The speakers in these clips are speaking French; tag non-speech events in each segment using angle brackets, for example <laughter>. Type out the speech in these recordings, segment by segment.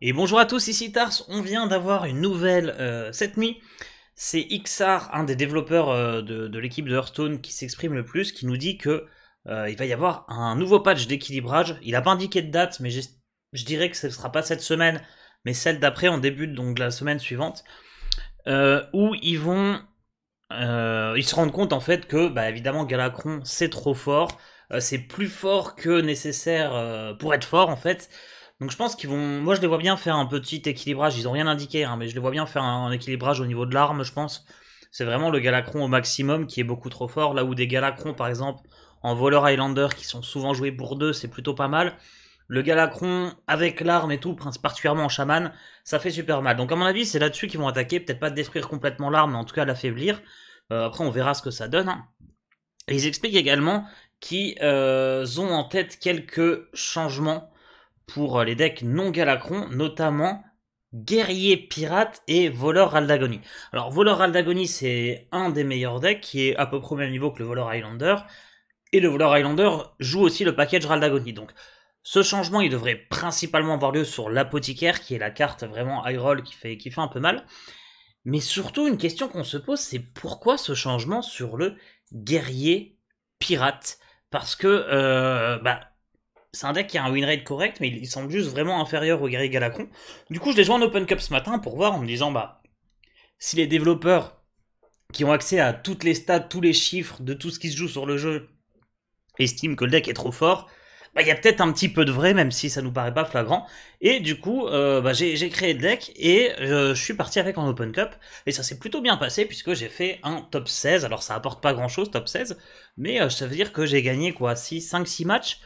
Et bonjour à tous, ici Tars, on vient d'avoir une nouvelle euh, cette nuit. C'est XR, un des développeurs euh, de, l'équipe de Hearthstone qui s'exprime le plus, qui nous dit que euh, il va y avoir un nouveau patch d'équilibrage. Il n'a pas indiqué de date, mais je dirais que ce ne sera pas cette semaine, mais celle d'après, en début donc la semaine suivante, où ils vont... ils se rendent compte en fait que, bah, évidemment, Galacron c'est trop fort, c'est plus fort que nécessaire pour être fort en fait. Donc je pense qu'ils vont. Moi je les vois bien faire un petit équilibrage. Ils ont rien indiqué, hein, mais je les vois bien faire un, équilibrage au niveau de l'arme, je pense. C'est vraiment le Galacron au maximum qui est beaucoup trop fort. Là où des Galacrons, par exemple, en voleur Highlander qui sont souvent joués pour deux, c'est plutôt pas mal. Le Galacron avec l'arme et tout, particulièrement en chaman, ça fait super mal. Donc à mon avis, c'est là-dessus qu'ils vont attaquer. Peut-être pas détruire complètement l'arme, mais en tout cas l'affaiblir. Euh, après, on verra ce que ça donne. Hein. Et ils expliquent également qu'ils euh, ont en tête quelques changements pour euh, les decks non Galacron, notamment Guerrier Pirate et Voleur Aldagony. Alors Voleur Aldagony c'est un des meilleurs decks qui est à peu près au même niveau que le Voleur Highlander. Et le Voleur Highlander joue aussi le package Raldagony. Donc ce changement il devrait principalement avoir lieu sur l'apothicaire qui est la carte vraiment high roll qui fait, qui fait un peu mal. Mais surtout une question qu'on se pose c'est pourquoi ce changement sur le guerrier pirate? Parce que euh, bah, c'est un deck qui a un win rate correct, mais il, semble juste vraiment inférieur au guerrier Galacron. Du coup, je l'ai joué en Open Cup ce matin pour voir en me disant, bah, si les développeurs qui ont accès à toutes les stats, tous les chiffres de tout ce qui se joue sur le jeu estiment que le deck est trop fort, bah, il y a peut-être un petit peu de vrai, même si ça nous paraît pas flagrant. Et du coup, euh, bah, j'ai créé le deck et euh, je suis parti avec en Open Cup. Et ça s'est plutôt bien passé puisque j'ai fait un top 16. Alors ça apporte pas grand chose, top 16. Mais euh, ça veut dire que j'ai gagné quoi 6, 5-6 matchs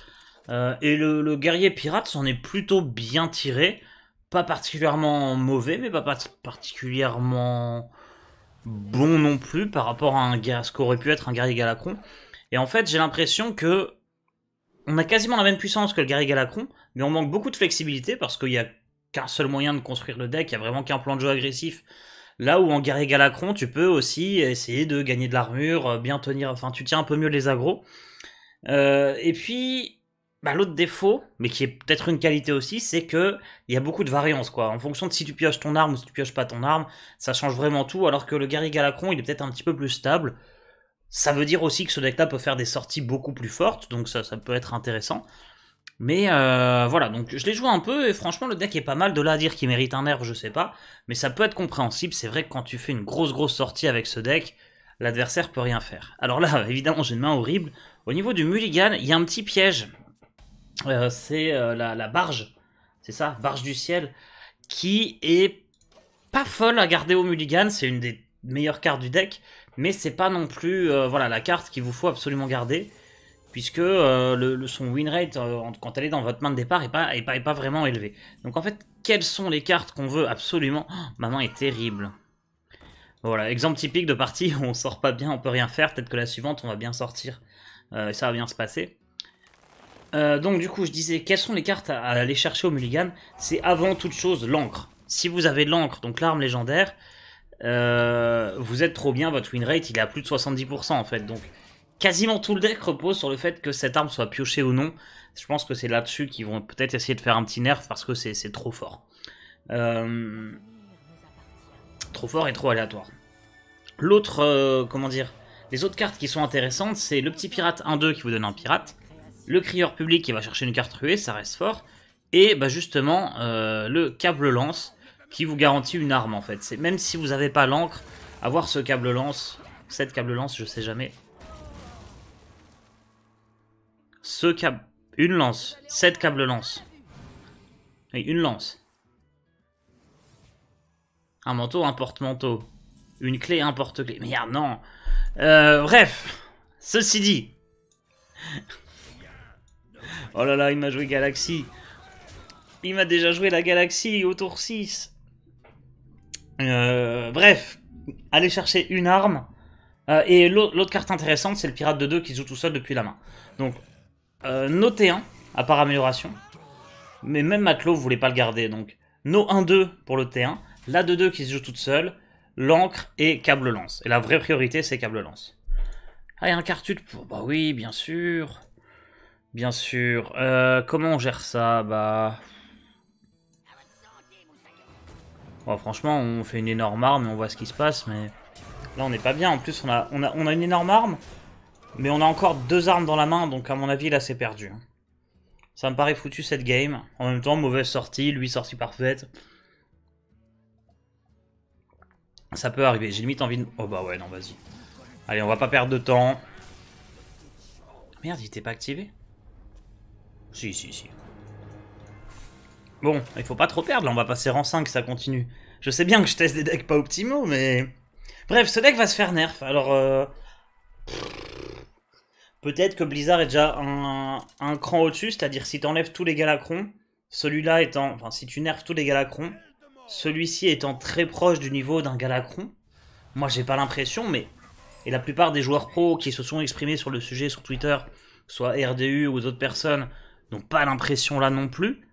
euh, et le, guerrier pirate s'en est plutôt bien tiré. Pas particulièrement mauvais, mais pas particulièrement bon non plus par rapport à, ce qu'aurait pu être un guerrier Galacron. Et en fait, j'ai l'impression que on a quasiment la même puissance que le guerrier Galacron, mais on manque beaucoup de flexibilité parce qu'il n'y a qu'un seul moyen de construire le deck, il n'y a vraiment qu'un plan de jeu agressif. Là où en guerrier Galacron, tu peux aussi essayer de gagner de l'armure, bien tenir, enfin tu tiens un peu mieux les agros. Euh, et puis, bah, l'autre défaut, mais qui est peut-être une qualité aussi, c'est que il y a beaucoup de variance quoi. En fonction de si tu pioches ton arme ou si tu pioches pas ton arme, ça change vraiment tout. Alors que le guerrier Galacron, il est peut-être un petit peu plus stable. Ça veut dire aussi que ce deck-là peut faire des sorties beaucoup plus fortes, donc ça, ça peut être intéressant. Mais euh, voilà, donc je l'ai joué un peu et franchement le deck est pas mal. De là à dire qu'il mérite un nerf, je sais pas, mais ça peut être compréhensible. C'est vrai que quand tu fais une grosse grosse sortie avec ce deck, l'adversaire peut rien faire. Alors là, <laughs> évidemment, j'ai une main horrible. Au niveau du mulligan, il y a un petit piège c'est euh, la, barge, c'est ça, barge du ciel, qui est pas folle à garder au mulligan, c'est une des meilleures cartes du deck, mais c'est pas non plus euh, voilà la carte qu'il vous faut absolument garder, puisque le, son win rate quand elle est dans votre main de départ est pas, est pas, est pas vraiment élevé. Donc en fait, quelles sont les cartes qu'on veut absolument? Oh, Ma main est terrible. Voilà, exemple typique de partie où <laughs> on sort pas bien, on peut rien faire, peut-être que la suivante on va bien sortir, et ça va bien se passer. Euh, donc du coup, je disais, quelles sont les cartes à, aller chercher au mulligan? C'est avant toute chose l'encre. Si vous avez l'encre, donc l'arme légendaire, euh, vous êtes trop bien, votre win rate il est à plus de 70% en fait. Donc quasiment tout le deck repose sur le fait que cette arme soit piochée ou non. Je pense que c'est là-dessus qu'ils vont peut-être essayer de faire un petit nerf parce que c'est trop fort. Euh, trop fort et trop aléatoire. L'autre, comment dire, les autres cartes qui sont intéressantes, c'est le petit pirate 1-2 qui vous donne un pirate le crieur public qui va chercher une carte ruée, ça reste fort, et bah justement euh, le câble lance qui vous garantit une arme en fait. Même si vous n'avez pas l'encre, avoir ce câble lance, cette câble lance, je sais jamais. Ce câble, une lance, cette câble lance. Oui, une lance. Un manteau, un porte-manteau. Une clé, un porte-clé. Merde, non. Euh, bref, ceci dit. Oh là là, il m'a joué Galaxy. Il m'a déjà joué la Galaxy au tour 6. Euh, bref, allez chercher une arme. Euh, et l'autre carte intéressante, c'est le pirate de 2 qui joue tout seul depuis la main. Donc, euh, notez 1 à part amélioration. Mais même Matelot, vous voulez pas le garder. Donc, No 1-2 pour le T1. La 2-2 qui se joue toute seule. L'encre et câble lance. Et la vraie priorité, c'est câble lance. Ah, a un cartute pour... Bah oui, bien sûr. Bien sûr. Euh, comment on gère ça? Bah. Bon, franchement, on fait une énorme arme et on voit ce qui se passe, mais là, on n'est pas bien. En plus, on a, on, a, on a une énorme arme, mais on a encore deux armes dans la main, donc à mon avis, là, c'est perdu. Ça me paraît foutu cette game. En même temps, mauvaise sortie, lui sortie parfaite. Ça peut arriver. J'ai limite envie de... Oh bah ouais, non, vas-y. Allez, on va pas perdre de temps. Merde, il était pas activé Si, si, si. Bon, il faut pas trop perdre, là, on va passer rang 5, ça continue. Je sais bien que je teste des decks pas optimaux, mais... Bref, ce deck va se faire nerf, alors... Euh... Peut-être que Blizzard est déjà un, cran au-dessus, c'est-à-dire si t'enlèves tous les Galacrons, celui-là étant... Enfin, si tu nerfs tous les Galacrons, celui-ci étant très proche du niveau d'un Galacron. Moi, j'ai pas l'impression, mais... Et la plupart des joueurs pros qui se sont exprimés sur le sujet sur Twitter, soit RDU ou d'autres personnes, n'ont pas l'impression là non plus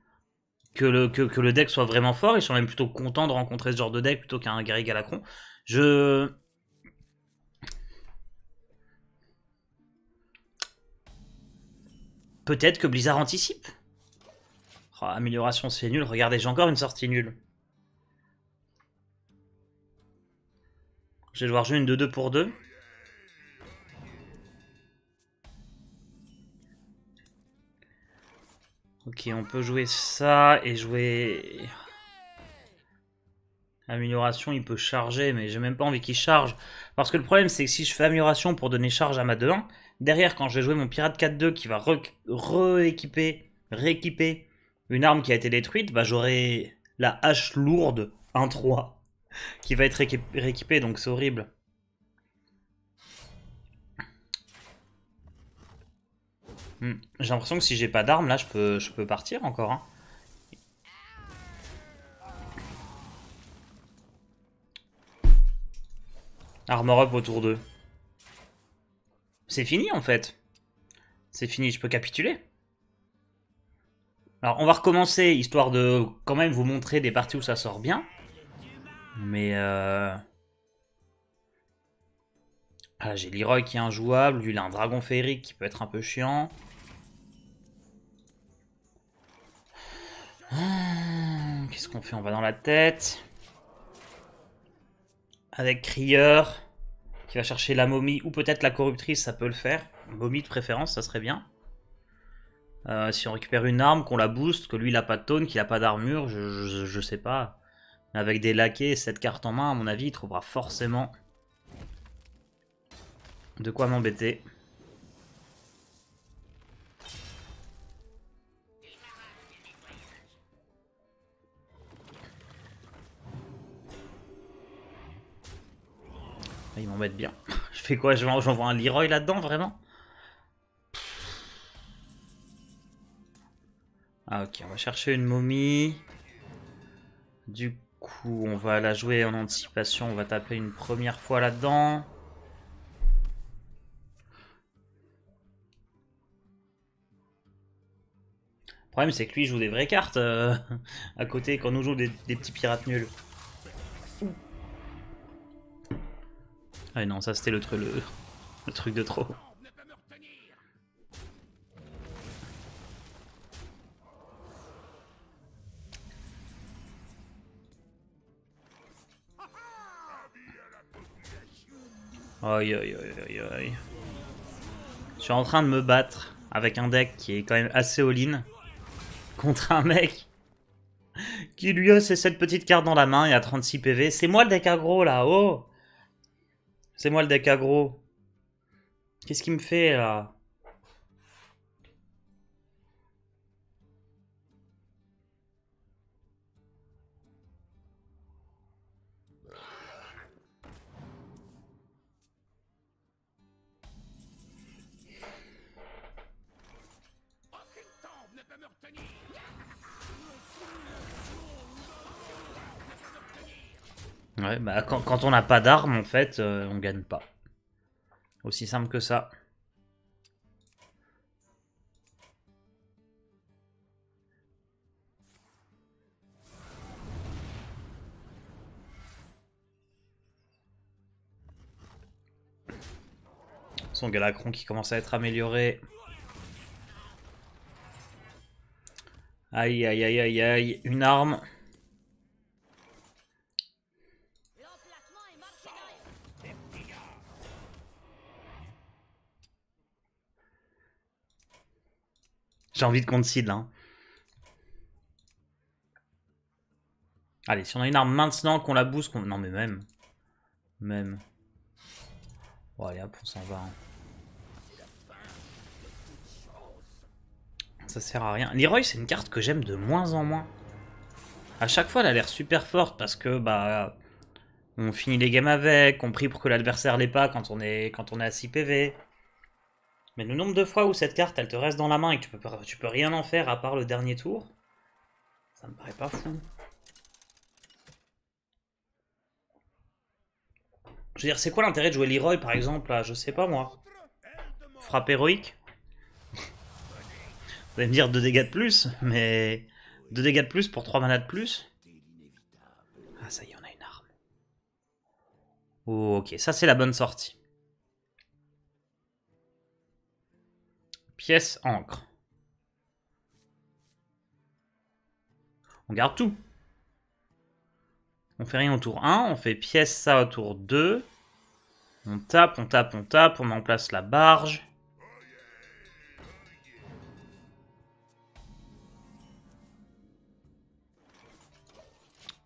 que le, deck soit vraiment fort. Ils sont même plutôt contents de rencontrer ce genre de deck plutôt qu'un Gary Galacron. Je... Peut-être que Blizzard anticipe. Oh, amélioration, c'est nul. Regardez, j'ai encore une sortie nulle. Je vais devoir jouer une 2-2 pour 2. Ok, on peut jouer ça et jouer... Amélioration, il peut charger, mais j'ai même pas envie qu'il charge. Parce que le problème, c'est que si je fais amélioration pour donner charge à ma 2-1, derrière, quand je vais jouer mon pirate 4-2 qui va rééquiper, rééquiper une arme qui a été détruite, bah j'aurai la hache lourde 1-3 qui va être rééquipée, donc c'est horrible. Hmm. J'ai l'impression que si j'ai pas d'armes, là, je peux, je peux partir encore. Hein. Armor up autour d'eux. C'est fini, en fait. C'est fini, je peux capituler. Alors, on va recommencer, histoire de quand même vous montrer des parties où ça sort bien. Mais... Euh... Ah, j'ai Leroy qui est injouable. Lui, il a un dragon féerique qui peut être un peu chiant. Qu'est-ce qu'on fait? On va dans la tête. Avec Crieur, qui va chercher la momie, ou peut-être la corruptrice, ça peut le faire. Momie de préférence, ça serait bien. Euh, si on récupère une arme, qu'on la booste, que lui il a pas de taunt, qu'il a pas d'armure, je, je, sais pas. avec des laquais et cette carte en main, à mon avis, il trouvera forcément de quoi m'embêter. Bien. Je fais quoi? J'envoie un Leroy là-dedans, vraiment? Ah ok, on va chercher une momie. Du coup, on va la jouer en anticipation. On va taper une première fois là-dedans. Le problème, c'est que lui joue des vraies cartes euh, <laughs> à côté quand nous joue des petits pirates nuls. Ah non, ça c'était le, le, le truc de trop. Aïe aïe aïe aïe. Je suis en train de me battre avec un deck qui est quand même assez all-in contre un mec qui lui a cette petite carte dans la main et a 36 PV. C'est moi le deck aggro là, oh c'est moi le deck aggro. Qu'est-ce qu'il me fait là? Bah quand, on n'a pas d'armes, en fait, euh, on gagne pas. Aussi simple que ça. Son Galacron qui commence à être amélioré. Aïe aïe aïe aïe aïe, une arme. J'ai envie de concede là. Allez, si on a une arme maintenant, qu'on la booste. Non mais même. Même. Bon allez hop, on s'en va. Ça sert à rien. Leroy, c'est une carte que j'aime de moins en moins. À chaque fois, elle a l'air super forte parce que, bah... On finit les games avec, on prie pour que l'adversaire l'ait pas quand on, est, quand on est à 6 PV. Mais le nombre de fois où cette carte, elle te reste dans la main et que tu peux, peux rien en faire à part le dernier tour, ça me paraît pas fou. Je veux dire, c'est quoi l'intérêt de jouer Leroy, par exemple, là? Je sais pas, moi. Frappe héroïque? <laughs> Vous allez me dire 2 dégâts de plus, mais... 2 dégâts de plus pour 3 manas de plus? Ah, ça y est, on a une arme. Oh, ok, ça c'est la bonne sortie. Pièce encre. On garde tout. On fait rien au tour 1, on fait pièce ça au tour 2. On tape, on tape, on tape, on met en place la barge.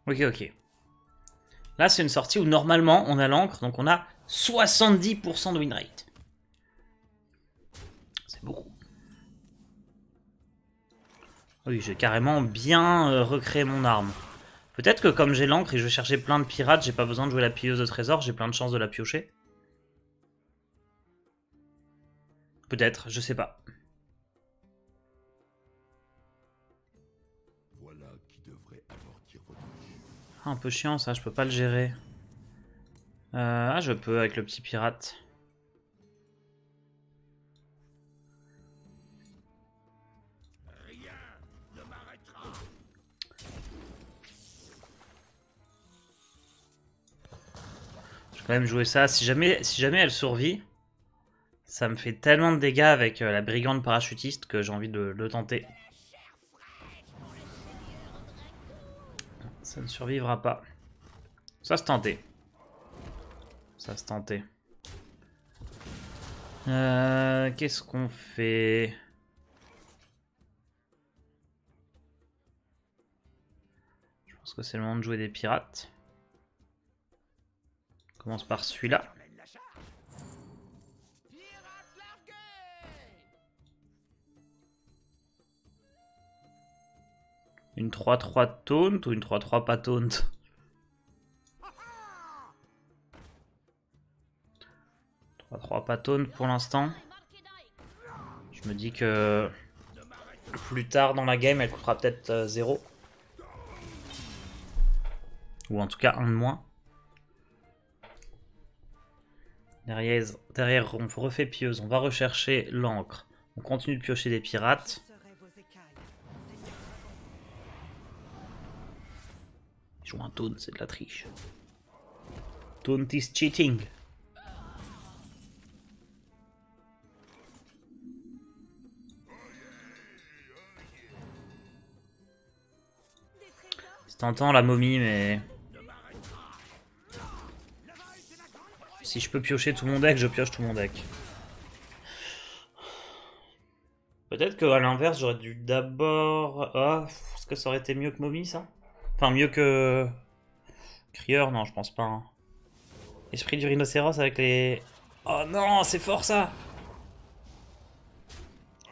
Ok, ok. Là, c'est une sortie où normalement on a l'encre, donc on a 70% de win rate. Oui, j'ai carrément bien euh, recréé mon arme. Peut-être que comme j'ai l'encre et je vais chercher plein de pirates, j'ai pas besoin de jouer la pilleuse de trésor, j'ai plein de chances de la piocher. Peut-être, je sais pas. Ah, un peu chiant ça, je peux pas le gérer. Euh, ah, je peux avec le petit pirate. Même jouer ça. Si jamais, si jamais elle survit, ça me fait tellement de dégâts avec euh, la brigande parachutiste que j'ai envie de le tenter. Ça ne survivra pas. Ça se tentait. Ça se tentait. Euh, Qu'est-ce qu'on fait? Je pense que c'est le moment de jouer des pirates commence par celui-là. Une 3-3 taunt ou une 3-3 pas taunt? 3-3 pas taunt pour l'instant. Je me dis que plus tard dans la game, elle coûtera peut-être 0. Euh, ou en tout cas un de moins. Derrière, derrière, on refait pieuse, on va rechercher l'encre. On continue de piocher des pirates. Joue un taunt, c'est de la triche. Taunt is cheating. Tentant la momie, mais... Si je peux piocher tout mon deck, je pioche tout mon deck. Peut-être qu'à l'inverse, j'aurais dû d'abord... Ah, est-ce que ça aurait été mieux que Mommy, ça? Enfin, mieux que... Crieur, non, je pense pas. Hein. Esprit du rhinocéros avec les... Oh non, c'est fort, ça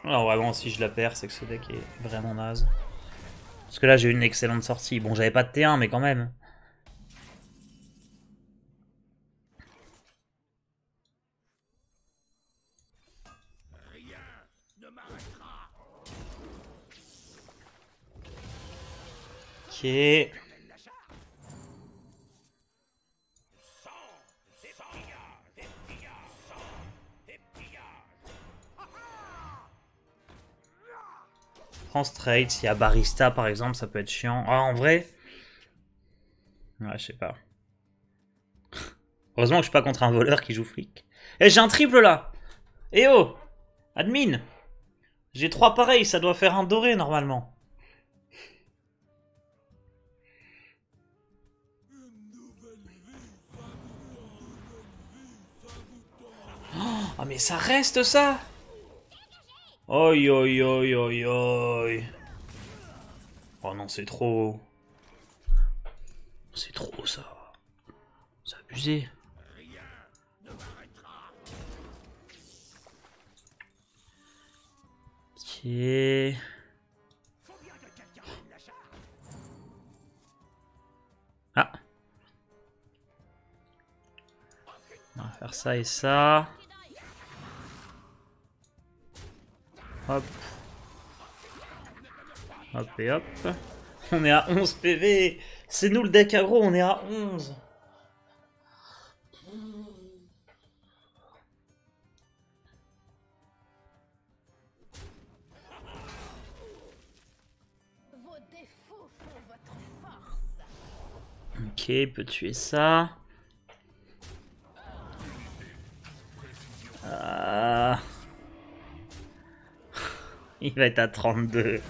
Alors vraiment, si je la perds, c'est que ce deck est vraiment naze. Parce que là, j'ai une excellente sortie. Bon, j'avais pas de T1, mais quand même. Ok. Prends straight, s'il y a barista par exemple, ça peut être chiant. Ah, en vrai? Ouais, je sais pas. Heureusement que je suis pas contre un voleur qui joue flic. Eh, j'ai un triple là Eh oh Admin J'ai trois pareils, ça doit faire un doré normalement. Oh, mais ça reste ça Oi, oi, oi, oi, oi. Oh non, c'est trop. C'est trop ça. C'est abusé. Ok. Ah. On va faire ça et ça. Hop. Hop et hop. On est à 11 PV. C'est nous le deck aggro, on est à 11. Ok, il peut tuer ça. Il va être à 32.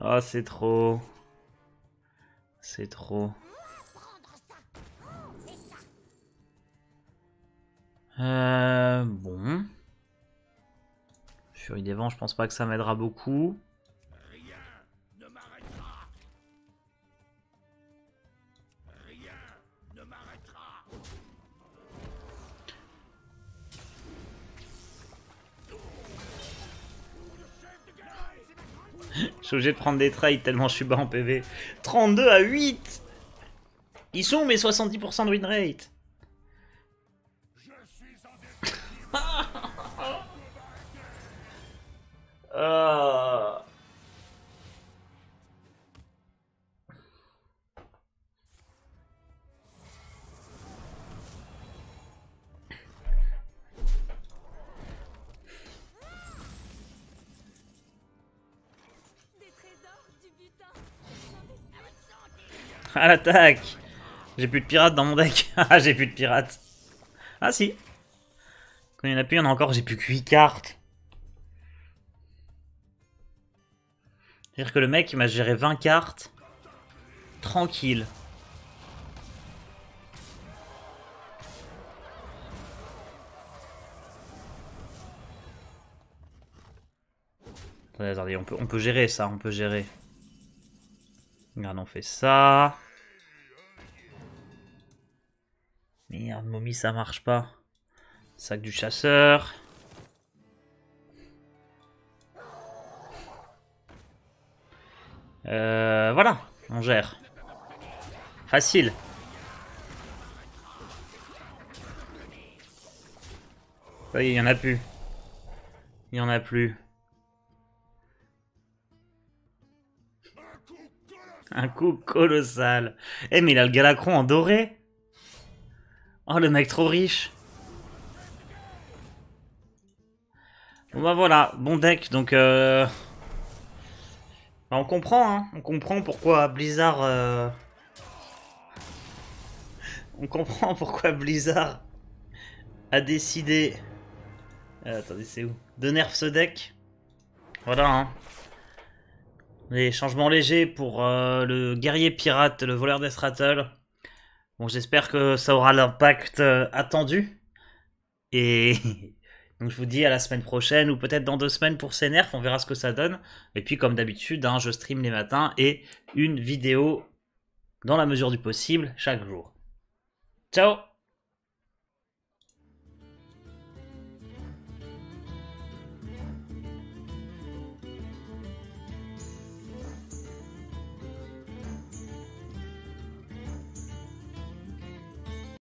Oh, c'est trop. C'est trop. Euh, bon. Furie des vents, je pense pas que ça m'aidera beaucoup. Suis obligé de prendre des trades tellement je suis bas en PV. 32 à 8 Ils sont mes 70% de win rate <laughs> À l'attaque J'ai plus de pirates dans mon deck. <laughs> Ah, j'ai plus de pirates. Ah si. Quand il y en a plus, il y en a encore. J'ai plus que 8 cartes. C'est-à-dire que le mec, m'a géré 20 cartes. Tranquille. Attendez, on on peut gérer ça, on peut gérer. On fait ça. Merde, momie, ça marche pas. Sac du chasseur. Euh, voilà, on gère. Facile. Oui, il y en a plus. Il y en a plus. <laughs> Un coup colossal. Eh, mais il a le Galacron en doré. Oh, le mec trop riche. Bon bah voilà, bon deck, donc euh... bah, on comprend, hein, on comprend pourquoi Blizzard... Euh... On comprend pourquoi Blizzard a décidé... Euh, attendez, c'est où? De nerf ce deck? Voilà, hein. Les changements légers pour euh, le guerrier pirate, le voleur d'Estrattle. Bon, j'espère que ça aura l'impact euh, attendu. Et <laughs> donc je vous dis à la semaine prochaine ou peut-être dans deux semaines pour ces nerfs, on verra ce que ça donne. Et puis comme d'habitude, hein, je stream les matins et une vidéo dans la mesure du possible chaque jour. Ciao